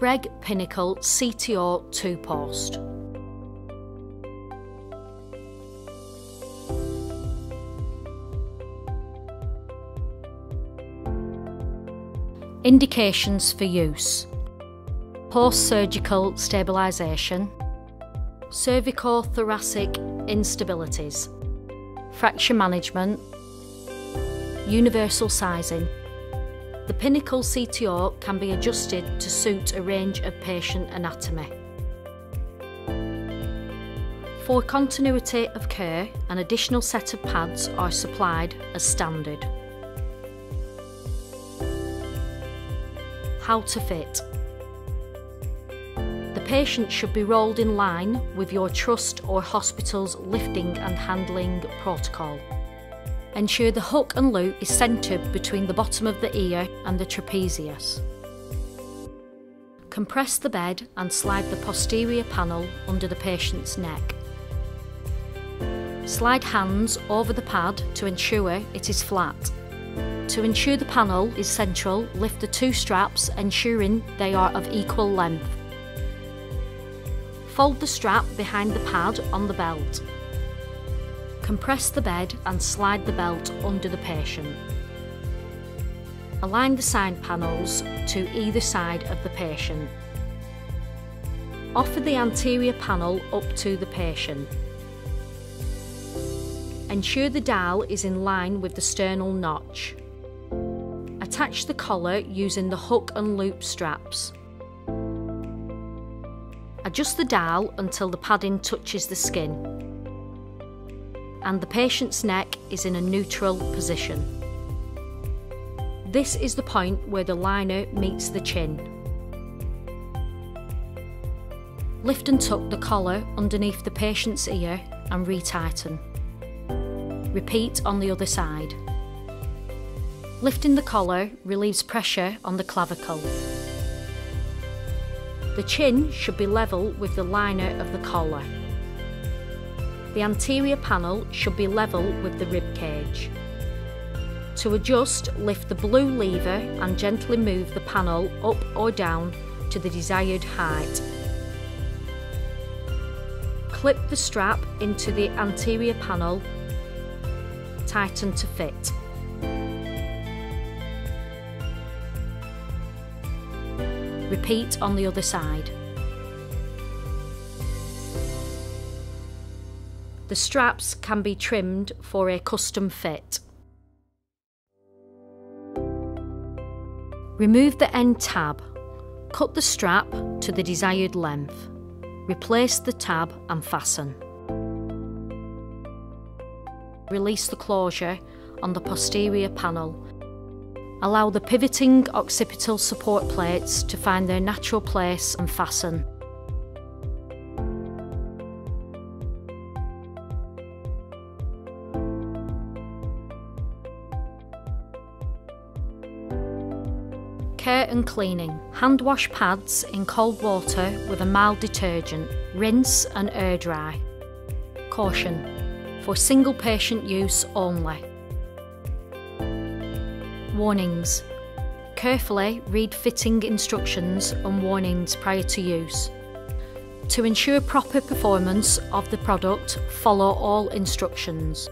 Breg Pinnacle CTO 2 post. Indications for use Post surgical stabilisation, cervicothoracic instabilities, fracture management, universal sizing. The Pinnacle CTO can be adjusted to suit a range of patient anatomy. For continuity of care, an additional set of pads are supplied as standard. How to fit. The patient should be rolled in line with your trust or hospital's lifting and handling protocol. Ensure the hook and loop is centred between the bottom of the ear and the trapezius. Compress the bed and slide the posterior panel under the patient's neck. Slide hands over the pad to ensure it is flat. To ensure the panel is central, lift the two straps ensuring they are of equal length. Fold the strap behind the pad on the belt. Compress the bed and slide the belt under the patient. Align the side panels to either side of the patient. Offer the anterior panel up to the patient. Ensure the dowel is in line with the sternal notch. Attach the collar using the hook and loop straps. Adjust the dowel until the padding touches the skin and the patient's neck is in a neutral position. This is the point where the liner meets the chin. Lift and tuck the collar underneath the patient's ear and retighten. Repeat on the other side. Lifting the collar relieves pressure on the clavicle. The chin should be level with the liner of the collar. The anterior panel should be level with the rib cage. To adjust, lift the blue lever and gently move the panel up or down to the desired height. Clip the strap into the anterior panel, tighten to fit. Repeat on the other side. The straps can be trimmed for a custom fit. Remove the end tab. Cut the strap to the desired length. Replace the tab and fasten. Release the closure on the posterior panel Allow the pivoting occipital support plates to find their natural place and fasten. Care and cleaning. Hand wash pads in cold water with a mild detergent. Rinse and air dry. Caution. For single patient use only. Warnings Carefully read fitting instructions and warnings prior to use. To ensure proper performance of the product, follow all instructions.